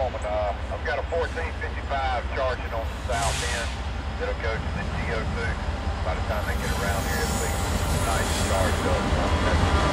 off on an, uh, I've got a 1455 charging on the south end It'll go to the GO2. By the time they get around here, it'll be nice charged up.